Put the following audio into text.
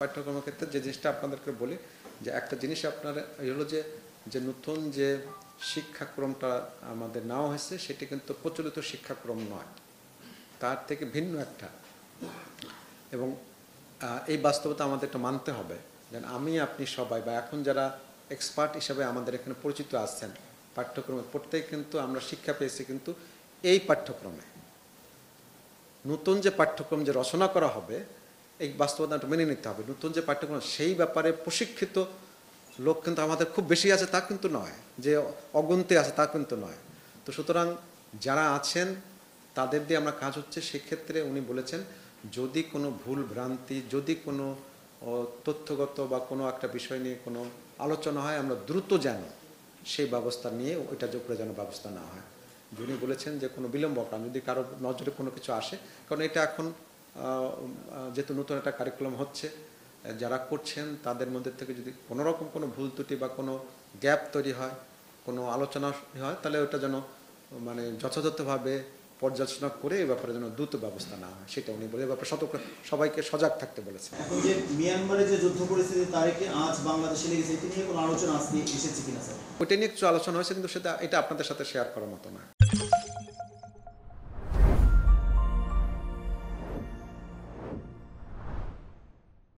পাঠ্যক্রমের ক্ষেত্রে যে জিনিসটা আপনাদেরকে বলি, যে একটা জিনিস আপনার হলো যে যে নতুন যে শিক্ষাক্রমটা আমাদের নেওয়া হয়েছে, সেটি কিন্তু প্রচলিত শিক্ষাক্রম নয়। তার থেকে ভিন্ন একটা। এবং এই বাস্তবতা আমাদের একটু মানতে হবে। যেন আমি, আপনি সবাই, বা এখন যারা এক্সপার্ট হিসাবে আমাদের এখানে পরিচিত আছেন, পাঠ্যক্রমে প্রত্যেক কিন্তু আমরা শিক্ষা পেয়েছি কিন্তু এই পাঠ্যক্রমে। নতুন যে পাঠ্যক্রম যে রচনা করা হবে এই বাস্তবতাটা মেনে নিতে হবে। নতুন যে পাঠ্যক্রম, সেই ব্যাপারে প্রশিক্ষিত লোক কিন্তু আমাদের খুব বেশি আছে তা কিন্তু নয়। যে অগন্তে আছে তা কিন্তু নয়। তো সুতরাং যারা আছেন, তাদের দিয়ে আমরা কাজ হচ্ছে, সেক্ষেত্রে উনি বলেছেন, যদি কোনো ভুল ভ্রান্তি, যদি কোনো তথ্যগত বা কোনো একটা বিষয় নিয়ে কোনো আলোচনা হয়, আমরা দ্রুত যেন সেই ব্যবস্থা নিয়ে ওইটার উপরে যেন ব্যবস্থা না হয়। যিনি বলেছেন যে কোনো বিলম্ব কারণ যদি কারও নজরে কোনো কিছু আসে, কারণ এটা এখন যেহেতু নতুন একটা কারিকুলাম হচ্ছে যারা করছেন তাদের মধ্যে থেকে যদি কোনো রকম কোনো ভুল ত্রুটি বা কোনো গ্যাপ তৈরি হয় কোনো আলোচনা হয় তাহলে ওটা যেন মানে যথাযথভাবে পর্যালোচনা করে এ ব্যাপারে যেন দ্রুত ব্যবস্থা না হয় সেটা উনি বলে ব্যাপারে সতর্ক সবাইকে সজাগ থাকতে বলেছেন। এখন যে মিয়ানমারে যে যুদ্ধ পরিস্থিতি তারিখে আজ বাংলাদেশে লেগেছে? এটি নিয়ে কোনো আলোচনা আসতে এসেছে কিনা স্যার? ওইটা নিয়ে কিছু আলোচনা হয়েছে কিন্তু সেটা এটা আপনাদের সাথে শেয়ার করার মতো না।